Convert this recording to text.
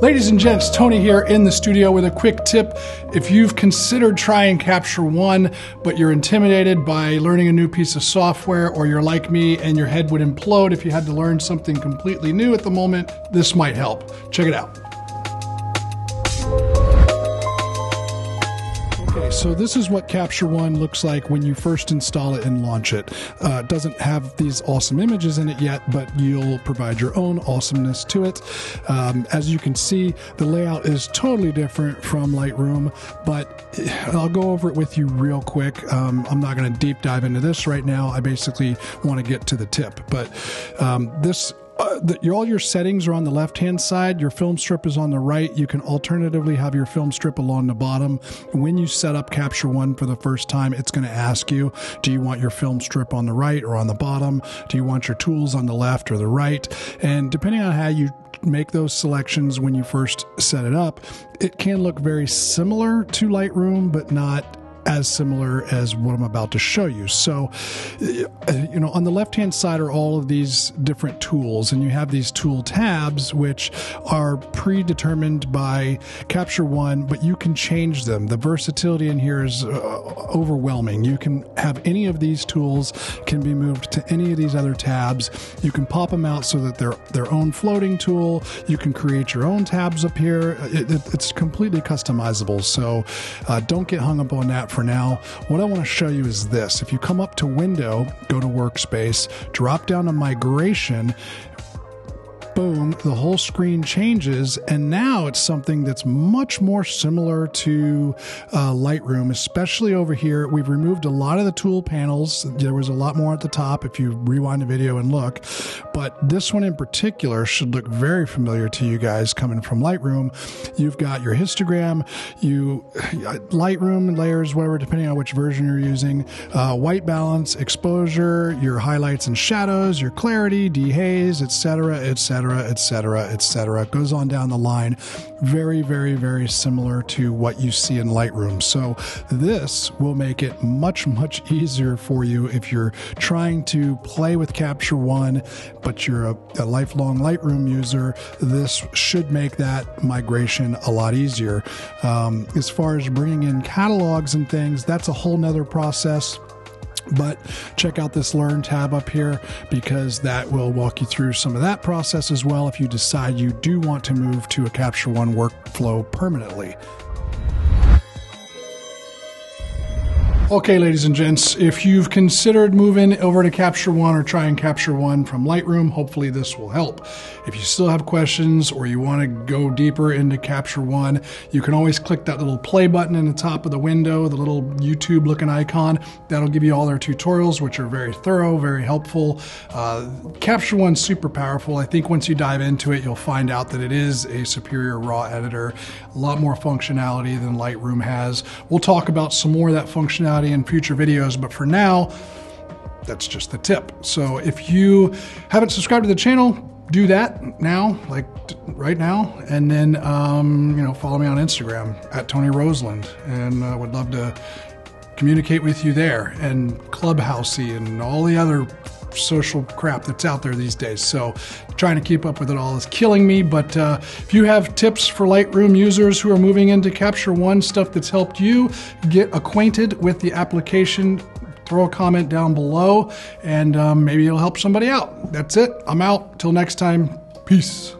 Ladies and gents, Tony here in the studio with a quick tip. If you've considered trying Capture One, but you're intimidated by learning a new piece of software, or you're like me and your head would implode if you had to learn something completely new at the moment, this might help. Check it out. Okay, so this is what Capture One looks like when you first install it and launch it. Uh, it doesn't have these awesome images in it yet, but you'll provide your own awesomeness to it. Um, as you can see, the layout is totally different from Lightroom, but I'll go over it with you real quick. Um, I'm not going to deep dive into this right now. I basically want to get to the tip, but um, this uh, the, all your settings are on the left hand side. Your film strip is on the right. You can alternatively have your film strip along the bottom. When you set up Capture One for the first time, it's going to ask you do you want your film strip on the right or on the bottom? Do you want your tools on the left or the right? And depending on how you make those selections when you first set it up, it can look very similar to Lightroom, but not as similar as what I'm about to show you. So, uh, you know, on the left hand side are all of these different tools, and you have these tool tabs which are predetermined by Capture One, but you can change them. The versatility in here is uh, overwhelming. You can have any of these tools can be moved to any of these other tabs. You can pop them out so that they're their own floating tool. You can create your own tabs up here. It, it, it's completely customizable. So uh, don't get hung up on that for now. What I want to show you is this. If you come up to Window, go to Workspace, drop down to Migration, boom, the whole screen changes. And now it's something that's much more similar to uh, Lightroom, especially over here. We've removed a lot of the tool panels. There was a lot more at the top if you rewind the video and look. But this one in particular should look very familiar to you guys coming from Lightroom. You've got your histogram, you Lightroom layers, whatever, depending on which version you're using, uh, white balance, exposure, your highlights and shadows, your clarity, dehaze, etc., etc etc., etc., Goes on down the line. Very, very, very similar to what you see in Lightroom. So this will make it much, much easier for you if you're trying to play with Capture One, but you're a, a lifelong Lightroom user. This should make that migration a lot easier. Um, as far as bringing in catalogs and things, that's a whole nother process. But check out this Learn tab up here because that will walk you through some of that process as well if you decide you do want to move to a Capture One workflow permanently. Okay, ladies and gents, if you've considered moving over to Capture One or try and Capture One from Lightroom, hopefully this will help. If you still have questions or you want to go deeper into Capture One, you can always click that little play button in the top of the window, the little YouTube looking icon. That'll give you all their tutorials, which are very thorough, very helpful. Uh, Capture One's super powerful. I think once you dive into it, you'll find out that it is a superior raw editor, a lot more functionality than Lightroom has. We'll talk about some more of that functionality in future videos, but for now, that's just the tip. So if you haven't subscribed to the channel, do that now, like right now, and then um, you know follow me on Instagram at Tony Roslund, and uh, would love to communicate with you there, and Clubhousey, and all the other social crap that's out there these days. So trying to keep up with it all is killing me. But uh, if you have tips for Lightroom users who are moving into Capture One, stuff that's helped you get acquainted with the application, throw a comment down below and um, maybe it'll help somebody out. That's it. I'm out. Till next time. Peace.